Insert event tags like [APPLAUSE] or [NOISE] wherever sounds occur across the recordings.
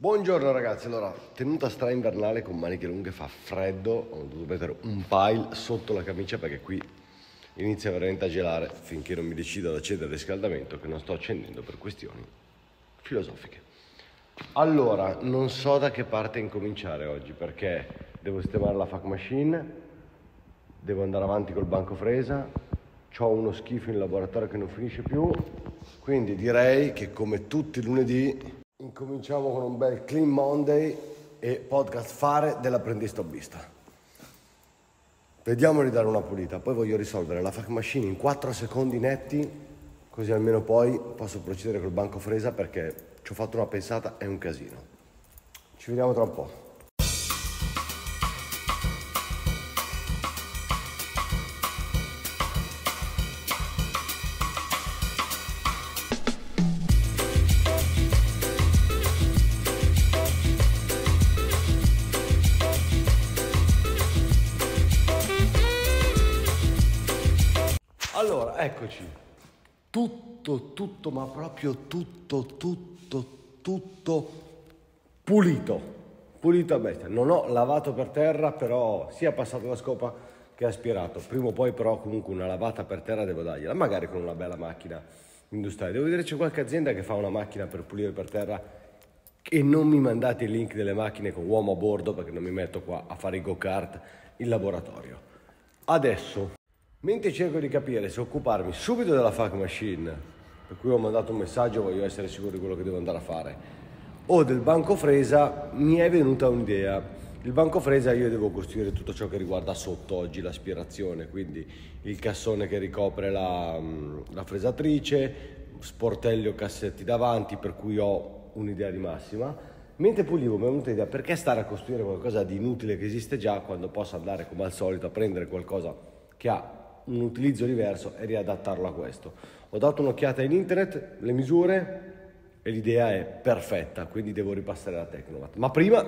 Buongiorno ragazzi, allora tenuta stra invernale con maniche lunghe, fa freddo, ho dovuto mettere un pile sotto la camicia perché qui inizia veramente a gelare finché non mi decido ad accendere il riscaldamento che non sto accendendo per questioni filosofiche. Allora, non so da che parte incominciare oggi perché devo sistemare la fac machine, devo andare avanti col banco fresa, ho uno schifo in laboratorio che non finisce più, quindi direi che come tutti i lunedì Incominciamo con un bel Clean Monday e podcast fare dell'apprendista hobbista. Vediamo di dare una pulita, poi voglio risolvere la fac machine in 4 secondi netti, così almeno poi posso procedere col banco fresa perché ci ho fatto una pensata, è un casino. Ci vediamo tra un po'. Eccoci. Tutto, tutto, ma proprio tutto, tutto, tutto pulito. Pulito a bestia. Non ho lavato per terra, però sia passato la scopa che aspirato. Prima o poi però comunque una lavata per terra devo dargliela, magari con una bella macchina industriale. Devo vedere c'è qualche azienda che fa una macchina per pulire per terra e non mi mandate il link delle macchine con uomo a bordo perché non mi metto qua a fare i go-kart in laboratorio. Adesso Mentre cerco di capire se occuparmi subito della fac machine, per cui ho mandato un messaggio, voglio essere sicuro di quello che devo andare a fare, o del banco fresa, mi è venuta un'idea. Il banco fresa io devo costruire tutto ciò che riguarda sotto oggi l'aspirazione, quindi il cassone che ricopre la, la fresatrice, sportelli o cassetti davanti, per cui ho un'idea di massima. Mentre pulivo mi è venuta l'idea perché stare a costruire qualcosa di inutile che esiste già quando posso andare come al solito a prendere qualcosa che ha un utilizzo diverso e riadattarlo a questo. Ho dato un'occhiata in internet, le misure e l'idea è perfetta, quindi devo ripassare la Tecnovat. Ma prima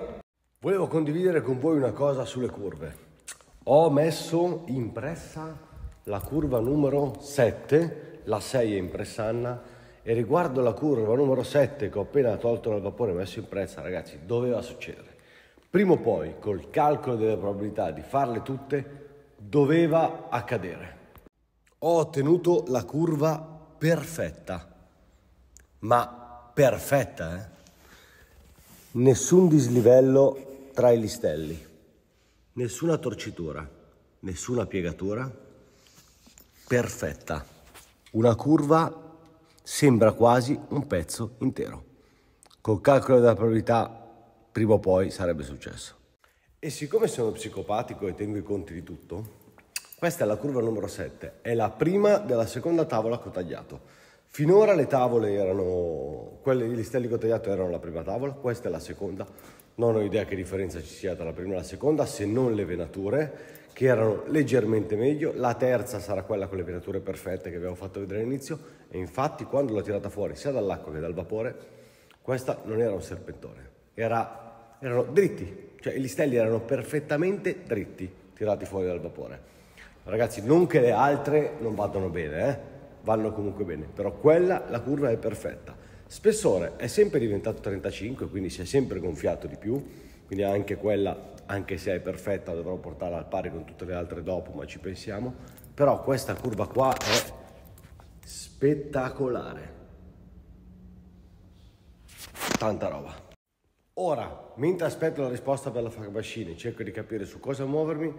volevo condividere con voi una cosa sulle curve. Ho messo impressa la curva numero 7, la 6 è impressa Anna, e riguardo la curva numero 7 che ho appena tolto dal vapore e messo in prezza, ragazzi, doveva succedere. Prima o poi, col calcolo delle probabilità di farle tutte, doveva accadere. Ho ottenuto la curva perfetta, ma perfetta, eh? Nessun dislivello tra i listelli, nessuna torcitura, nessuna piegatura, perfetta. Una curva sembra quasi un pezzo intero. Col calcolo della probabilità, prima o poi sarebbe successo. E siccome sono psicopatico e tengo i conti di tutto, questa è la curva numero 7, è la prima della seconda tavola che ho tagliato. Finora le tavole erano, quelle di listelli che ho tagliato erano la prima tavola, questa è la seconda. Non ho idea che differenza ci sia tra la prima e la seconda, se non le venature, che erano leggermente meglio. La terza sarà quella con le venature perfette che avevo fatto vedere all'inizio e infatti quando l'ho tirata fuori sia dall'acqua che dal vapore, questa non era un serpentone, era, erano dritti, cioè i listelli erano perfettamente dritti tirati fuori dal vapore. Ragazzi, non che le altre non vadano bene, eh? vanno comunque bene, però quella, la curva è perfetta. Spessore è sempre diventato 35, quindi si è sempre gonfiato di più, quindi anche quella, anche se è perfetta, dovrò portarla al pari con tutte le altre dopo, ma ci pensiamo. Però questa curva qua è spettacolare. Tanta roba. Ora, mentre aspetto la risposta per la Farbascini, cerco di capire su cosa muovermi,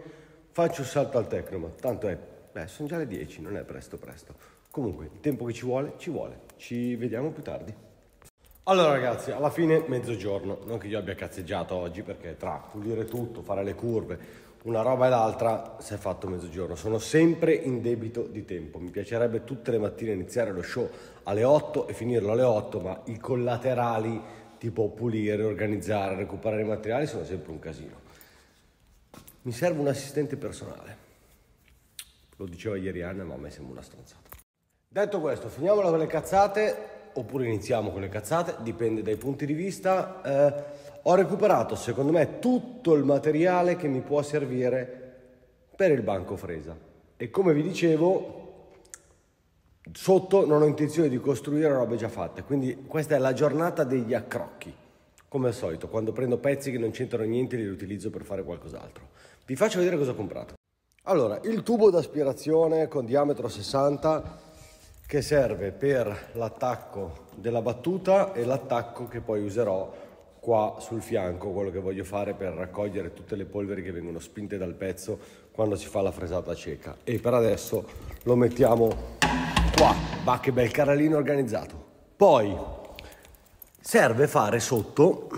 faccio un salto al Tecnomat. Tanto è, beh, sono già le 10, non è presto presto. Comunque, il tempo che ci vuole, ci vuole. Ci vediamo più tardi. Allora ragazzi, alla fine mezzogiorno, non che io abbia cazzeggiato oggi perché tra pulire tutto, fare le curve, una roba e l'altra si è fatto mezzogiorno. Sono sempre in debito di tempo. Mi piacerebbe tutte le mattine iniziare lo show alle 8 e finirlo alle 8, ma i collaterali tipo pulire, organizzare, recuperare i materiali sono sempre un casino. Mi serve un assistente personale. Lo diceva ieri Anna, ma a me sembra una stronzata. Detto questo, finiamola con le cazzate, oppure iniziamo con le cazzate, dipende dai punti di vista. Eh, ho recuperato, secondo me, tutto il materiale che mi può servire per il banco fresa. E come vi dicevo, Sotto non ho intenzione di costruire robe già fatte, quindi questa è la giornata degli accrocchi. Come al solito, quando prendo pezzi che non c'entrano niente li utilizzo per fare qualcos'altro. Vi faccio vedere cosa ho comprato. Allora, il tubo d'aspirazione con diametro 60 che serve per l'attacco della battuta e l'attacco che poi userò qua sul fianco, quello che voglio fare per raccogliere tutte le polveri che vengono spinte dal pezzo quando si fa la fresata cieca. E per adesso lo mettiamo qua, va che bel carrellino organizzato. Poi serve fare sotto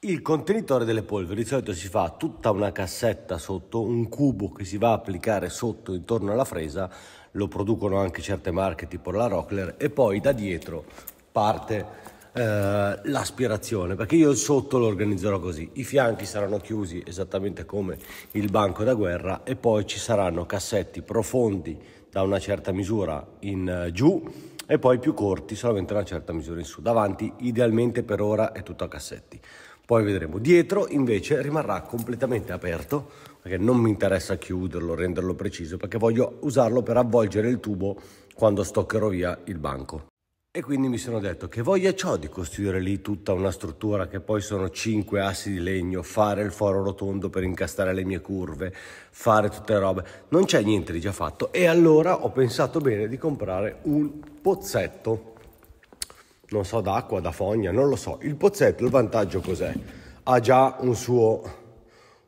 il contenitore delle polveri. Di solito si fa tutta una cassetta sotto, un cubo che si va a applicare sotto intorno alla fresa, lo producono anche certe marche tipo la Rockler e poi da dietro parte eh, l'aspirazione perché io sotto lo organizzerò così i fianchi saranno chiusi esattamente come il banco da guerra e poi ci saranno cassetti profondi da una certa misura in uh, giù e poi più corti, solamente una certa misura in su. Davanti idealmente per ora è tutto a cassetti. Poi vedremo. Dietro invece rimarrà completamente aperto perché non mi interessa chiuderlo, renderlo preciso, perché voglio usarlo per avvolgere il tubo quando stoccherò via il banco. E quindi mi sono detto che voglia ciò di costruire lì tutta una struttura che poi sono cinque assi di legno, fare il foro rotondo per incastare le mie curve, fare tutte le robe. Non c'è niente di già fatto e allora ho pensato bene di comprare un pozzetto. Non so, d'acqua, da fogna, non lo so. Il pozzetto, il vantaggio cos'è? Ha già un suo,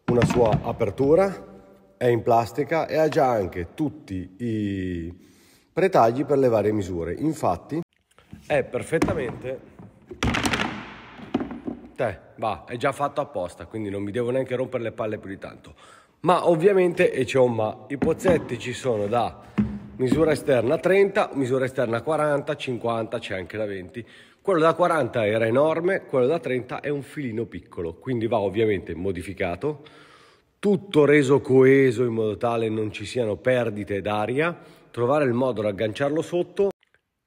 una sua apertura, è in plastica e ha già anche tutti i pretagli per le varie misure. Infatti è perfettamente Te, va, è già fatto apposta, quindi non mi devo neanche rompere le palle più di tanto. Ma ovviamente, e c'è un ma, i pozzetti ci sono da misura esterna 30, misura esterna 40, 50, c'è anche la 20. Quello da 40 era enorme, quello da 30 è un filino piccolo, quindi va ovviamente modificato, tutto reso coeso in modo tale non ci siano perdite d'aria, trovare il modo di agganciarlo sotto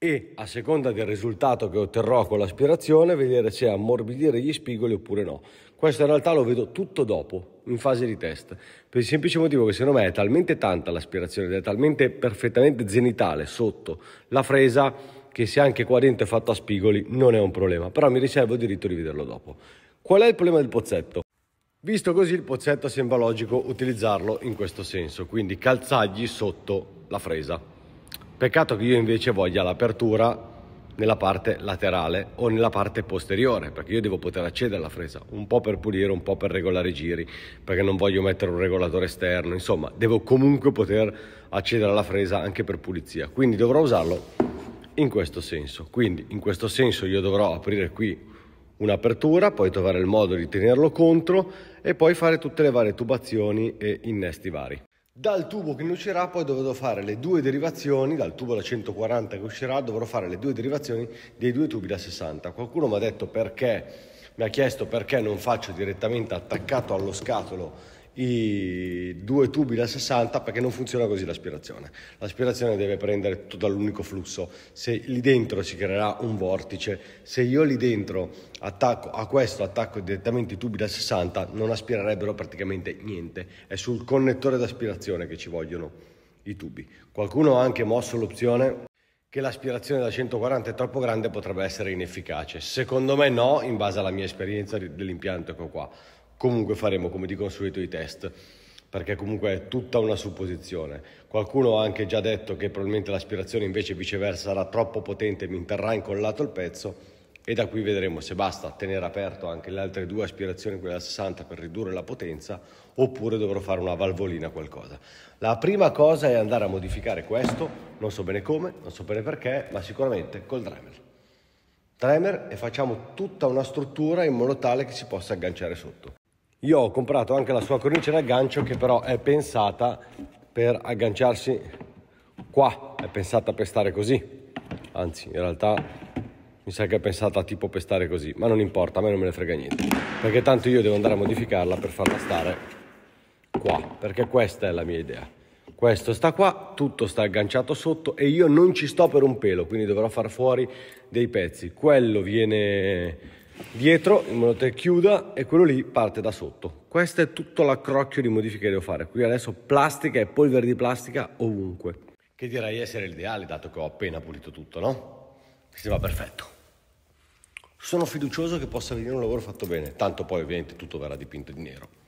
e a seconda del risultato che otterrò con l'aspirazione vedere se ammorbidire gli spigoli oppure no. Questo in realtà lo vedo tutto dopo, in fase di test, per il semplice motivo che secondo me è talmente tanta l'aspirazione ed è talmente perfettamente zenitale sotto la fresa che se anche qua dentro è fatto a spigoli non è un problema, però mi riservo il diritto di vederlo dopo. Qual è il problema del pozzetto? Visto così il pozzetto sembra logico utilizzarlo in questo senso, quindi calzagli sotto la fresa. Peccato che io invece voglia l'apertura nella parte laterale o nella parte posteriore, perché io devo poter accedere alla fresa, un po' per pulire, un po' per regolare i giri, perché non voglio mettere un regolatore esterno, insomma, devo comunque poter accedere alla fresa anche per pulizia, quindi dovrò usarlo in questo senso. Quindi in questo senso io dovrò aprire qui un'apertura, poi trovare il modo di tenerlo contro e poi fare tutte le varie tubazioni e innesti vari. Dal tubo che ne uscirà poi dovrò fare le due derivazioni, dal tubo da 140 che uscirà dovrò fare le due derivazioni dei due tubi da 60. Qualcuno mi ha detto perché, mi ha chiesto perché non faccio direttamente attaccato allo scatolo i due tubi da 60 perché non funziona così l'aspirazione. L'aspirazione deve prendere tutto dall'unico flusso. Se lì dentro si creerà un vortice, se io lì dentro attacco a questo attacco direttamente i tubi da 60 non aspirerebbero praticamente niente. È sul connettore d'aspirazione che ci vogliono i tubi. Qualcuno ha anche mosso l'opzione che l'aspirazione da 140 è troppo grande potrebbe essere inefficace. Secondo me no, in base alla mia esperienza dell'impianto che ho qua Comunque faremo come di consueto i test, perché comunque è tutta una supposizione. Qualcuno ha anche già detto che probabilmente l'aspirazione invece viceversa sarà troppo potente e mi interrà incollato il pezzo e da qui vedremo se basta tenere aperto anche le altre due aspirazioni, quella da 60 per ridurre la potenza, oppure dovrò fare una valvolina qualcosa. La prima cosa è andare a modificare questo, non so bene come, non so bene perché, ma sicuramente col Dremel. Dremel e facciamo tutta una struttura in modo tale che si possa agganciare sotto. Io ho comprato anche la sua cornice d'aggancio che però è pensata per agganciarsi qua, è pensata per stare così. Anzi, in realtà mi sa che è pensata tipo per stare così, ma non importa, a me non me ne frega niente. Perché tanto io devo andare a modificarla per farla stare qua, perché questa è la mia idea. Questo sta qua, tutto sta agganciato sotto e io non ci sto per un pelo, quindi dovrò far fuori dei pezzi. Quello viene dietro in modo che chiuda e quello lì parte da sotto. Questo è tutto l'accrocchio di modifiche che devo fare. Qui adesso plastica e polvere di plastica ovunque. Che direi essere l'ideale dato che ho appena pulito tutto, no? Si va perfetto. sono fiducioso che possa venire un lavoro fatto bene, tanto poi ovviamente tutto verrà dipinto di nero.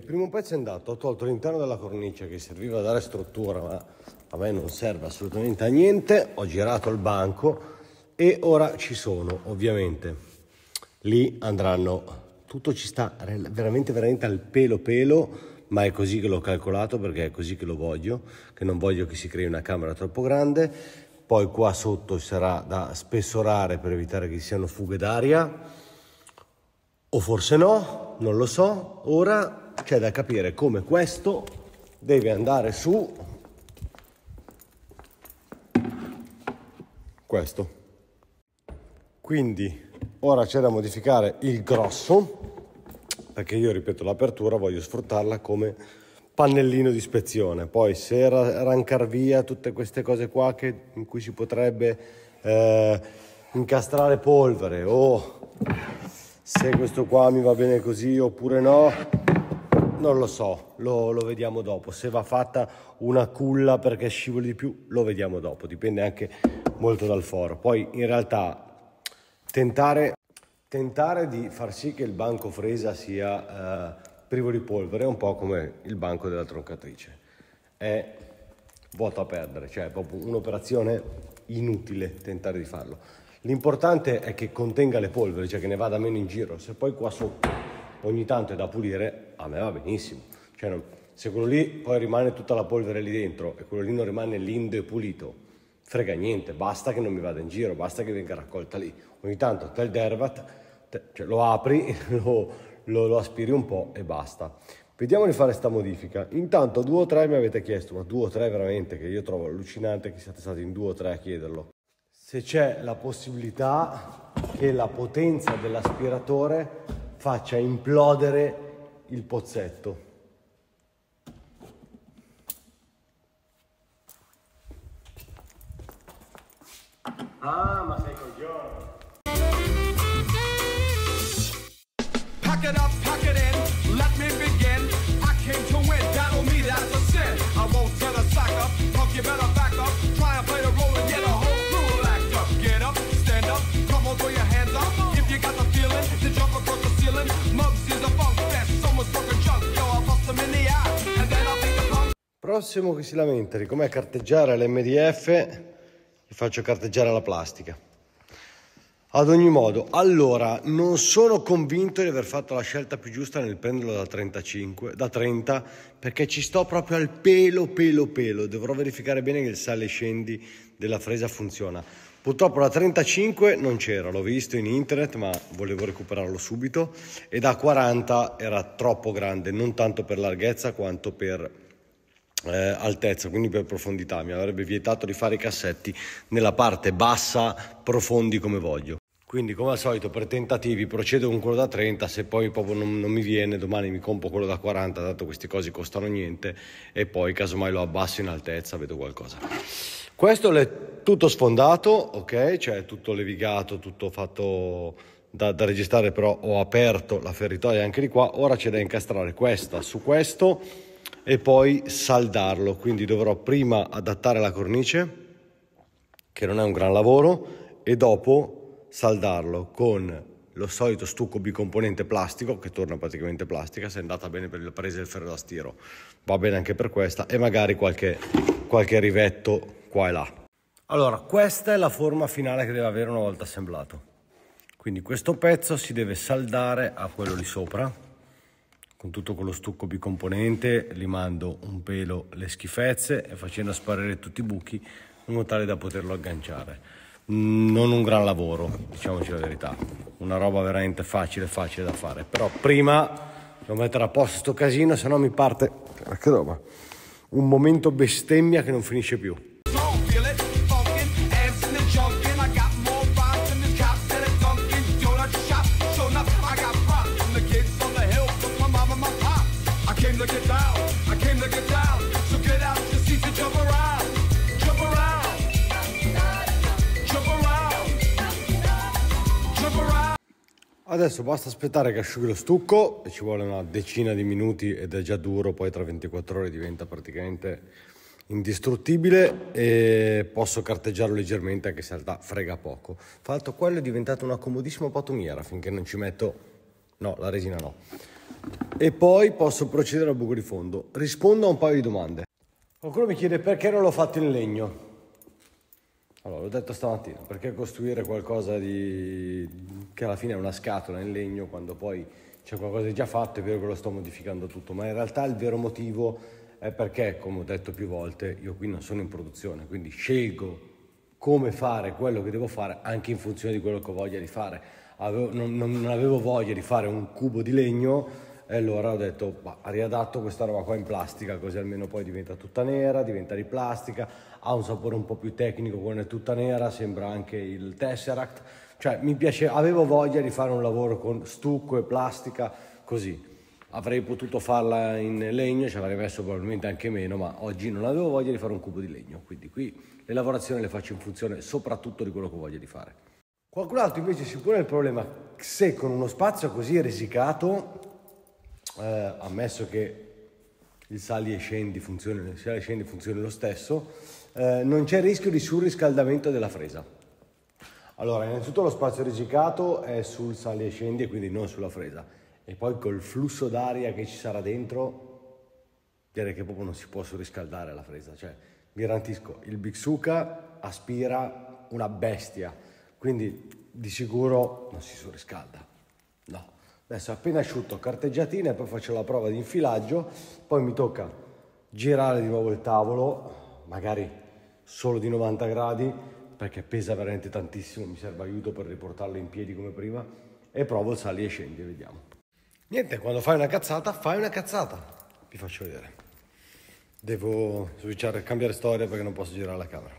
Il primo pezzo è andato, ho tolto l'interno della cornice che serviva a dare struttura, ma a me non serve assolutamente a niente. Ho girato il banco e ora ci sono, ovviamente. Lì andranno, tutto ci sta veramente, veramente al pelo pelo, ma è così che l'ho calcolato perché è così che lo voglio, che non voglio che si crei una camera troppo grande. Poi qua sotto sarà da spessorare per evitare che siano fughe d'aria o forse no, non lo so. Ora c'è da capire come questo deve andare su questo. Quindi ora c'è da modificare il grosso, perché io ripeto l'apertura voglio sfruttarla come pannellino di ispezione. Poi se arrancar via tutte queste cose qua che, in cui si potrebbe eh, incastrare polvere o se questo qua mi va bene così oppure no, non lo so, lo, lo, vediamo dopo. Se va fatta una culla perché scivoli di più, lo vediamo dopo, dipende anche molto dal foro. Poi in realtà tentare, tentare di far sì che il banco fresa sia eh, privo di polvere è un po' come il banco della troncatrice. È vuoto a perdere, cioè è proprio un'operazione inutile tentare di farlo. L'importante è che contenga le polveri, cioè che ne vada meno in giro. Se poi qua sotto ogni tanto è da pulire, a me va benissimo. Cioè, se quello lì poi rimane tutta la polvere lì dentro e quello lì non rimane lindo e pulito, frega niente, basta che non mi vada in giro, basta che venga raccolta lì. Ogni tanto tel dervat, te, cioè, lo apri, [LAUGHS] lo, lo, lo aspiri un po' e basta. Vediamo di fare questa modifica. Intanto due o tre mi avete chiesto, ma due o tre veramente, che io trovo allucinante che siate stati in due o tre a chiederlo se c'è la possibilità che la potenza dell'aspiratore faccia implodere il pozzetto. Ah, ma sei coglione! Pack it up, pack it in, Prossimo che si lamenta di com'è carteggiare l'MDF, gli faccio carteggiare la plastica. Ad ogni modo, allora, non sono convinto di aver fatto la scelta più giusta nel prenderlo da 35, da 30, perché ci sto proprio al pelo, pelo, pelo. Dovrò verificare bene che il sale scendi della fresa funziona. Purtroppo la 35 non c'era, l'ho visto in internet ma volevo recuperarlo subito e da 40 era troppo grande, non tanto per larghezza quanto per eh, altezza, quindi per profondità. Mi avrebbe vietato di fare i cassetti nella parte bassa, profondi come voglio. Quindi come al solito per tentativi procedo con quello da 30, se poi proprio non, non mi viene domani mi compro quello da 40, tanto queste cose costano niente e poi casomai lo abbasso in altezza, vedo qualcosa. Questo è tutto sfondato, ok? Cioè tutto levigato, tutto fatto da, da, registrare, però ho aperto la feritoia anche di qua. Ora c'è da incastrare questa su questo e poi saldarlo. Quindi dovrò prima adattare la cornice, che non è un gran lavoro, e dopo saldarlo con lo solito stucco bicomponente plastico, che torna praticamente plastica, se è andata bene per la presa del ferro da stiro, va bene anche per questa, e magari qualche, qualche rivetto qua e là. Allora, questa è la forma finale che deve avere una volta assemblato. Quindi questo pezzo si deve saldare a quello lì sopra, con tutto quello stucco bicomponente, limando un pelo le schifezze e facendo sparire tutti i buchi in modo tale da poterlo agganciare. Non un gran lavoro, diciamoci la verità, una roba veramente facile, facile da fare, però prima devo mettere a posto sto casino, se no mi parte, un momento bestemmia che non finisce più. Adesso basta aspettare che asciughi lo stucco e ci vuole una decina di minuti ed è già duro, poi tra 24 ore diventa praticamente indistruttibile e posso carteggiarlo leggermente anche se in realtà frega poco. L'altro quello è diventato una comodissima patumiera finché non ci metto... no, la resina no. E poi posso procedere al buco di fondo. Rispondo a un paio di domande. Qualcuno mi chiede perché non l'ho fatto in legno. Allora, l'ho detto stamattina, perché costruire qualcosa di... che alla fine è una scatola in legno quando poi c'è qualcosa di già fatto, è vero che lo sto modificando tutto, ma in realtà il vero motivo è perché, come ho detto più volte, io qui non sono in produzione, quindi scelgo come fare quello che devo fare anche in funzione di quello che ho voglia di fare. Avevo, non, non, avevo voglia di fare un cubo di legno e allora ho detto, bah, riadatto questa roba qua in plastica, così almeno poi diventa tutta nera, diventa di plastica, ha un sapore un po' più tecnico quando è tutta nera, sembra anche il Tesseract. Cioè, mi piace, avevo voglia di fare un lavoro con stucco e plastica così. Avrei potuto farla in legno, ci avrei messo probabilmente anche meno, ma oggi non avevo voglia di fare un cubo di legno, quindi qui le lavorazioni le faccio in funzione soprattutto di quello che ho voglia di fare. Qualcun altro invece si pone il problema se con uno spazio così risicato eh, ammesso che il sali e scendi funzioni, sali e scendi funzioni lo stesso, eh, non c'è rischio di surriscaldamento della fresa. Allora, innanzitutto lo spazio risicato è sul sali e scendi quindi non sulla fresa. E poi col flusso d'aria che ci sarà dentro, direi che proprio non si può surriscaldare la fresa. Cioè, vi garantisco, il Bixuka aspira una bestia, quindi di sicuro non si surriscalda. No. Adesso appena asciutto carteggiatina e poi faccio la prova di infilaggio, poi mi tocca girare di nuovo il tavolo, magari solo di 90 gradi perché pesa veramente tantissimo, mi serve aiuto per riportarlo in piedi come prima e provo sali e scendi, vediamo. Niente, quando fai una cazzata, fai una cazzata. Vi faccio vedere. Devo switchare, cambiare storia perché non posso girare la camera.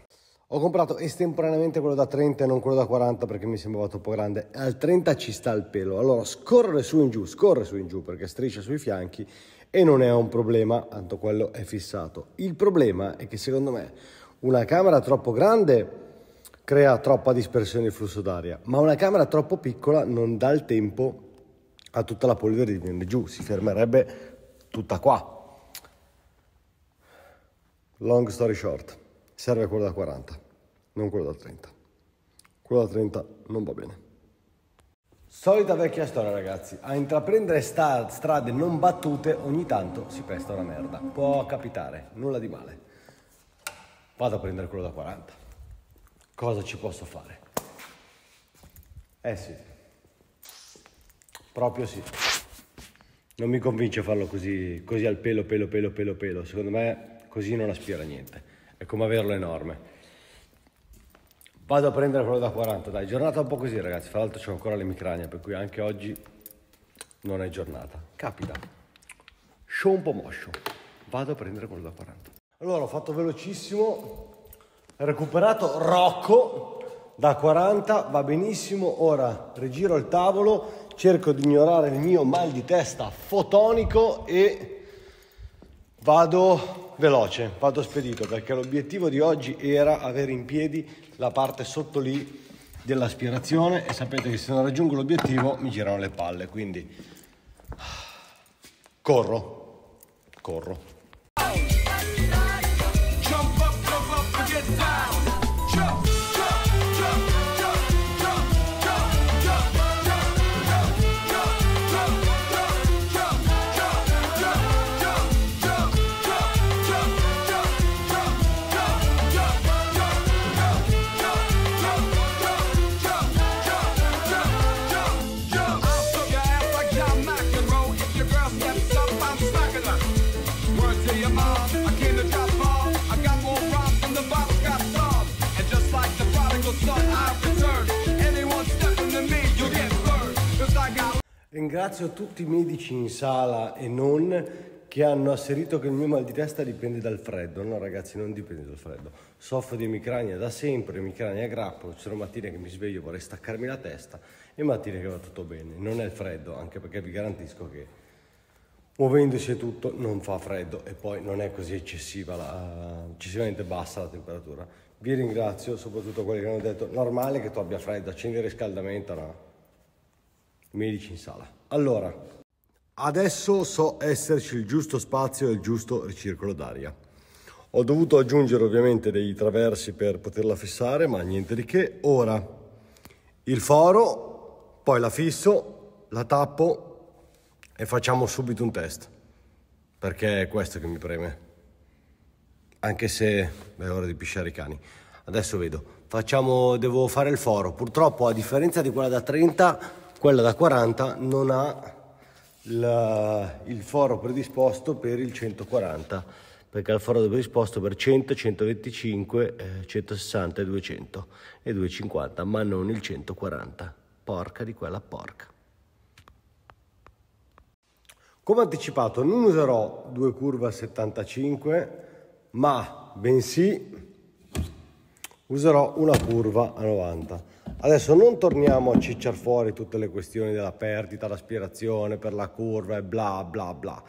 Ho comprato estemporaneamente quello da 30 e non quello da 40 perché mi sembrava troppo grande. Al 30 ci sta il pelo. Allora scorre su in giù, scorre su in giù perché striscia sui fianchi e non è un problema, tanto quello è fissato. Il problema è che secondo me una camera troppo grande crea troppa dispersione di flusso d'aria, ma una camera troppo piccola non dà il tempo a tutta la polvere di venire giù, si fermerebbe tutta qua. Long story short serve quello da 40, non quello da 30. Quello da 30 non va bene. Solita vecchia storia ragazzi, a intraprendere strade non battute ogni tanto si pesta una merda. Può capitare, nulla di male. Vado a prendere quello da 40. Cosa ci posso fare? Eh sì, proprio sì. Non mi convince farlo così, così al pelo, pelo, pelo, pelo, pelo. Secondo me così non aspira niente è come averlo enorme. Vado a prendere quello da 40, dai, giornata un po' così ragazzi, fra l'altro c'ho ancora le micrania, per cui anche oggi non è giornata. Capita. Show un po' moscio. Vado a prendere quello da 40. Allora, ho fatto velocissimo, recuperato Rocco da 40, va benissimo. Ora rigiro il tavolo, cerco di ignorare il mio mal di testa fotonico e vado veloce, vado spedito perché l'obiettivo di oggi era avere in piedi la parte sotto lì dell'aspirazione e sapete che se non raggiungo l'obiettivo mi girano le palle, quindi corro, corro. Ringrazio tutti i medici in sala e non che hanno asserito che il mio mal di testa dipende dal freddo. No ragazzi, non dipende dal freddo. Soffro di emicrania da sempre, emicrania a grappolo, ci sono mattine che mi sveglio vorrei staccarmi la testa e mattine che va tutto bene. Non è il freddo, anche perché vi garantisco che muovendosi e tutto non fa freddo e poi non è così eccessiva, la, eccessivamente bassa la temperatura. Vi ringrazio, soprattutto quelli che hanno detto normale che tu abbia freddo, accendi il riscaldamento, no medici in sala. Allora, adesso so esserci il giusto spazio e il giusto ricircolo d'aria. Ho dovuto aggiungere ovviamente dei traversi per poterla fissare, ma niente di che. Ora il foro, poi la fisso, la tappo e facciamo subito un test, perché è questo che mi preme. Anche se è ora di pisciare i cani. Adesso vedo. Facciamo, devo fare il foro. Purtroppo, a differenza di quella da 30, quella da 40 non ha la, il foro predisposto per il 140 perché ha il foro predisposto per 100, 125, eh, 160 e 200 e 250 ma non il 140 porca di quella porca. Come anticipato non userò due curve a 75 ma bensì userò una curva a 90 Adesso non torniamo a cicciar fuori tutte le questioni della perdita, l'aspirazione per la curva e bla bla bla.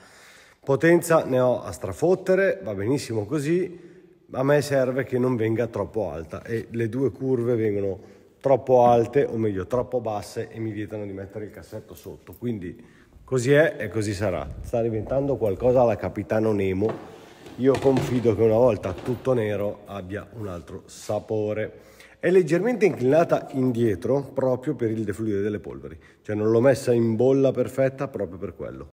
Potenza ne ho a strafottere, va benissimo così, a me serve che non venga troppo alta e le due curve vengono troppo alte o meglio troppo basse e mi vietano di mettere il cassetto sotto. Quindi così è e così sarà. Sta diventando qualcosa alla Capitano Nemo. Io confido che una volta tutto nero abbia un altro sapore è leggermente inclinata indietro proprio per il defluire delle polveri, cioè non l'ho messa in bolla perfetta proprio per quello.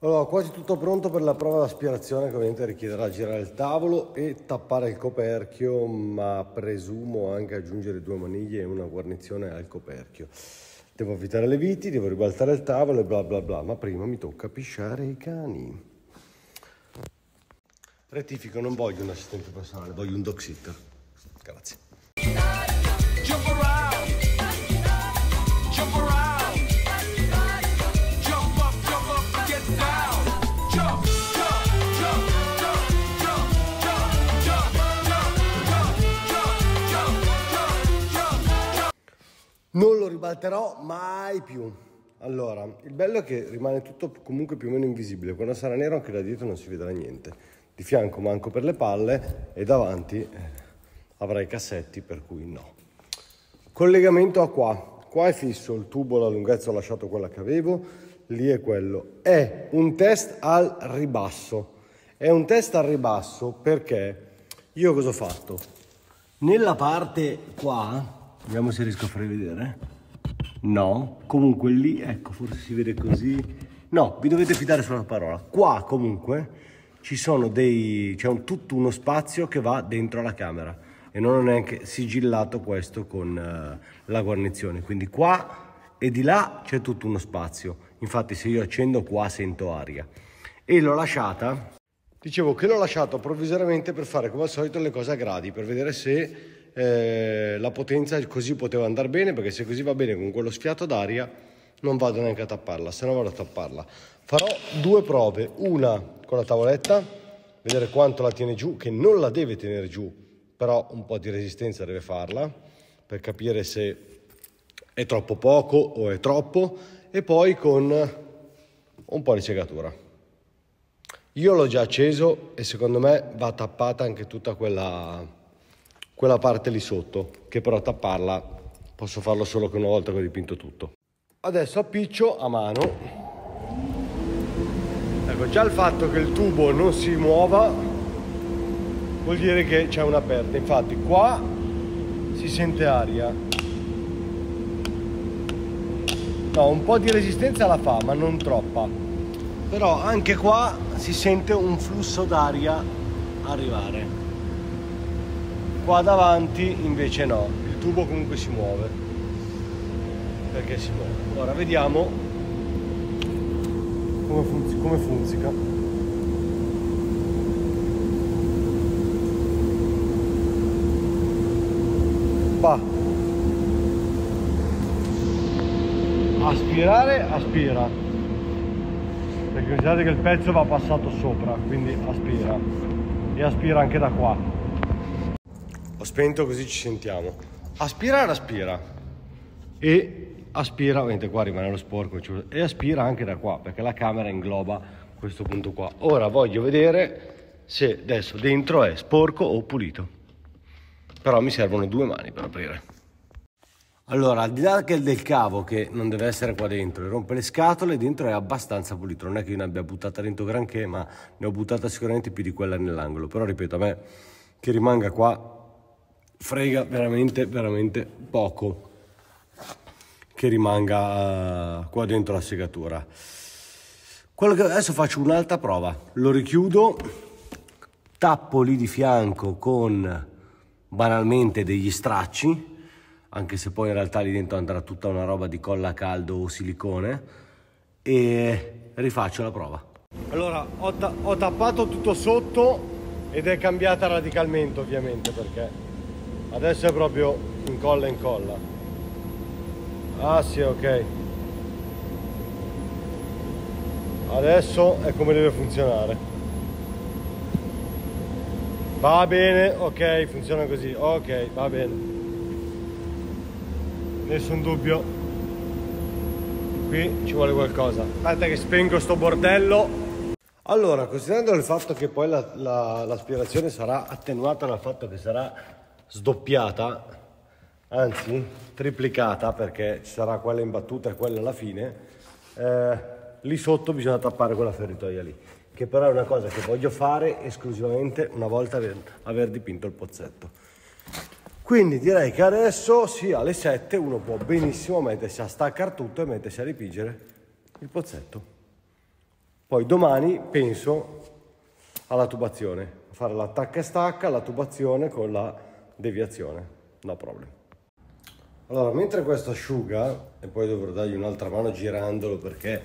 Allora, quasi tutto pronto per la prova d'aspirazione che ovviamente richiederà girare il tavolo e tappare il coperchio, ma presumo anche aggiungere due maniglie e una guarnizione al coperchio. Devo avvitare le viti, devo ribaltare il tavolo e bla bla bla, ma prima mi tocca pisciare i cani. Rettifico, non voglio un assistente personale, voglio un dog sitter. Grazie. Non lo ribalterò mai più. Allora, il bello è che rimane tutto comunque più o meno invisibile. Quando sarà nero anche da dietro non si vedrà niente. Di fianco manco per le palle e davanti eh, avrai cassetti per cui no. Collegamento a qua. Qua è fisso il tubo, la lunghezza ho lasciato quella che avevo, lì è quello. È un test al ribasso. È un test al ribasso perché io cosa ho fatto? Nella parte qua Vediamo se riesco a farvi vedere. No, comunque lì, ecco, forse si vede così. No, vi dovete fidare sulla parola. Qua comunque ci sono dei, c'è un, tutto uno spazio che va dentro la camera e non ho neanche sigillato questo con uh, la guarnizione. Quindi qua e di là c'è tutto uno spazio. Infatti se io accendo qua sento aria. E l'ho lasciata, dicevo che l'ho lasciato provvisoriamente per fare come al solito le cose a gradi, per vedere se eh, la potenza così poteva andare bene perché se così va bene con quello sfiato d'aria non vado neanche a tapparla, se no vado a tapparla. Farò due prove, una con la tavoletta, vedere quanto la tiene giù, che non la deve tenere giù, però un po' di resistenza deve farla per capire se è troppo poco o è troppo e poi con un po' di segatura. Io l'ho già acceso e secondo me va tappata anche tutta quella quella parte lì sotto, che però tapparla posso farlo solo che una volta che ho dipinto tutto. Adesso appiccio a mano. Ecco, già il fatto che il tubo non si muova vuol dire che c'è una perdita. Infatti qua si sente aria. No, un po' di resistenza la fa, ma non troppa. Però anche qua si sente un flusso d'aria arrivare qua davanti invece no. Il tubo comunque si muove. Perché si muove? Ora vediamo come, funzi come funzica va aspirare aspira. Perché guardate che il pezzo va passato sopra quindi aspira. E aspira anche da qua spento così ci sentiamo. Aspirare aspira e aspira, vedete qua rimane lo sporco e aspira anche da qua perché la camera ingloba questo punto qua. Ora voglio vedere se adesso dentro è sporco o pulito. Però mi servono due mani per aprire. Allora, al di là del cavo che non deve essere qua dentro e rompe le scatole, dentro è abbastanza pulito. Non è che io ne abbia buttata dentro granché, ma ne ho buttata sicuramente più di quella nell'angolo. Però ripeto, a me che rimanga qua frega veramente, veramente poco che rimanga uh, qua dentro la segatura. Quello che adesso faccio un'altra prova, lo richiudo, tappo lì di fianco con banalmente degli stracci anche se poi in realtà lì dentro andrà tutta una roba di colla a caldo o silicone e rifaccio la prova. Allora ho, ta ho tappato tutto sotto ed è cambiata radicalmente ovviamente perché adesso è proprio incolla incolla. Ah sì ok. Adesso è come deve funzionare. Va bene, ok, funziona così, ok, va bene nessun dubbio qui ci vuole qualcosa aspetta che spengo sto bordello allora considerando il fatto che poi la, la, l'aspirazione sarà attenuata dal fatto che sarà sdoppiata anzi triplicata perché ci sarà quella imbattuta e quella alla fine eh, lì sotto bisogna tappare quella feritoia lì che però è una cosa che voglio fare esclusivamente una volta aver, aver dipinto il pozzetto quindi direi che adesso sì, alle 7 uno può benissimo mettersi a staccare tutto e mettersi a ripigere il pozzetto. Poi domani penso alla tubazione, fare l'attacca e stacca, la tubazione con la deviazione, no problem. Allora, mentre questo asciuga, e poi dovrò dargli un'altra mano girandolo perché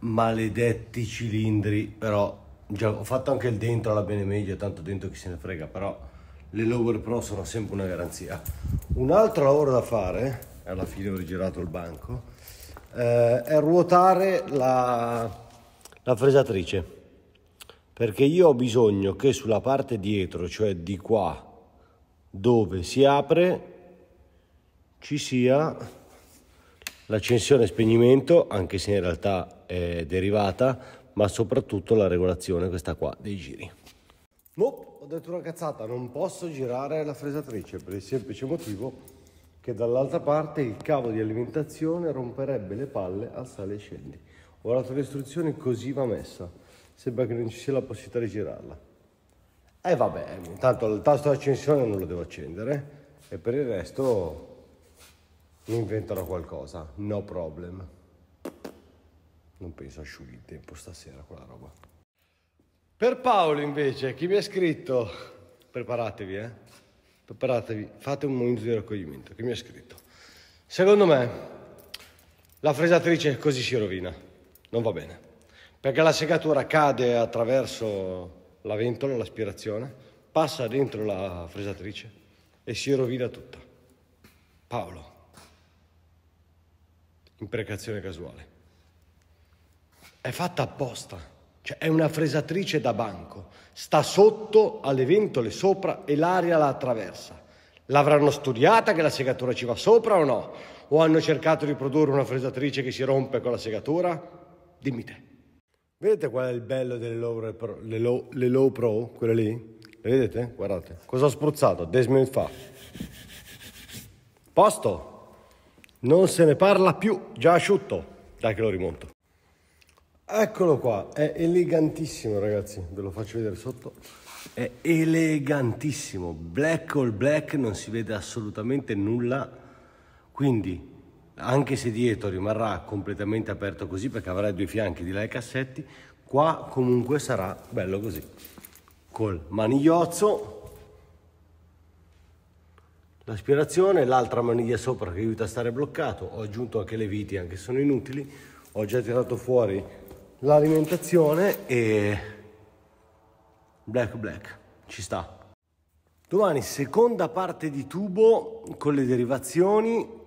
maledetti cilindri, però già ho fatto anche il dentro alla bene meglio, tanto dentro chi se ne frega, però le lower pro sono sempre una garanzia. Un altro lavoro da fare, alla fine ho rigirato il banco, eh, è ruotare la, la fresatrice perché io ho bisogno che sulla parte dietro, cioè di qua, dove si apre, ci sia l'accensione e spegnimento, anche se in realtà è derivata, ma soprattutto la regolazione, questa qua, dei giri. Nope ho detto una cazzata, non posso girare la fresatrice per il semplice motivo che dall'altra parte il cavo di alimentazione romperebbe le palle al sale e scendi. Ho dato le istruzioni così va messa, sembra che non ci sia la possibilità di girarla. E eh vabbè, intanto il tasto di accensione non lo devo accendere e per il resto mi inventerò qualcosa, no problem. Non penso asciughi il tempo stasera quella roba. Per Paolo invece, chi mi ha scritto, preparatevi, eh? Preparatevi, fate un momento di raccoglimento. Chi mi ha scritto? Secondo me la fresatrice così si rovina, non va bene, perché la segatura cade attraverso la ventola, l'aspirazione, passa dentro la fresatrice e si rovina tutta. Paolo, imprecazione casuale. È fatta apposta. Cioè è una fresatrice da banco, sta sotto alle ventole sopra e l'aria la attraversa. L'avranno studiata che la segatura ci va sopra o no? O hanno cercato di produrre una fresatrice che si rompe con la segatura? Dimmi te. Vedete qual è il bello delle low pro, le low, le low pro, quelle lì? Le vedete? Guardate. Cosa ho spruzzato? 10 minuti fa. Posto. Non se ne parla più, già asciutto. Dai che lo rimonto. Eccolo qua, è elegantissimo ragazzi, ve lo faccio vedere sotto. È elegantissimo, black all black, non si vede assolutamente nulla. Quindi, anche se dietro rimarrà completamente aperto così, perché avrà due fianchi di là i cassetti, qua comunque sarà bello così. Col manigliozzo, l'aspirazione, l'altra maniglia sopra che aiuta a stare bloccato. Ho aggiunto anche le viti, anche se sono inutili. Ho già tirato fuori l'alimentazione e black black ci sta domani seconda parte di tubo con le derivazioni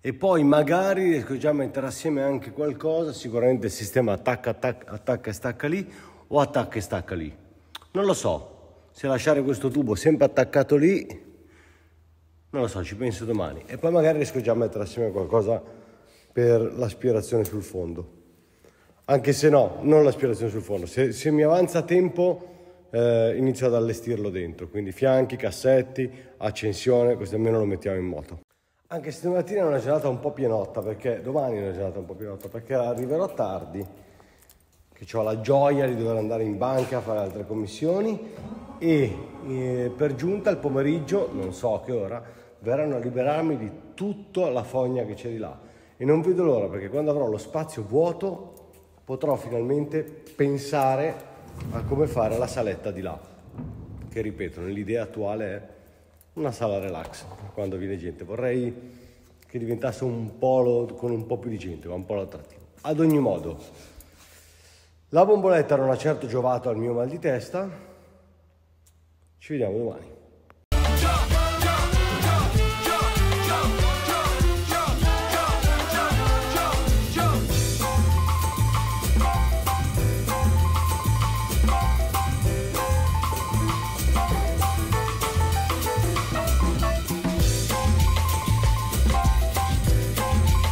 e poi magari riesco già a mettere assieme anche qualcosa sicuramente il sistema attacca attacca attacca e stacca lì o attacca e stacca lì non lo so se lasciare questo tubo sempre attaccato lì, non lo so, ci penso domani. E poi magari riesco già a mettere assieme qualcosa per l'aspirazione sul fondo. Anche se no, non l'aspirazione sul fondo. Se, se mi avanza tempo eh, inizio ad allestirlo dentro. Quindi fianchi, cassetti, accensione, questo almeno lo mettiamo in moto. Anche se stamattina è una giornata un po' pienotta, perché domani è una giornata un po' pienotta, perché arriverò tardi, che ho la gioia di dover andare in banca a fare altre commissioni e eh, per giunta il pomeriggio, non so a che ora, verranno a liberarmi di tutta la fogna che c'è di là. E non vedo l'ora perché quando avrò lo spazio vuoto potrò finalmente pensare a come fare la saletta di là. Che ripeto, nell'idea attuale è una sala relax quando viene gente. Vorrei che diventasse un polo con un po' più di gente, ma un polo attrattivo. Ad ogni modo, la bomboletta non ha certo giovato al mio mal di testa, ci vediamo domani.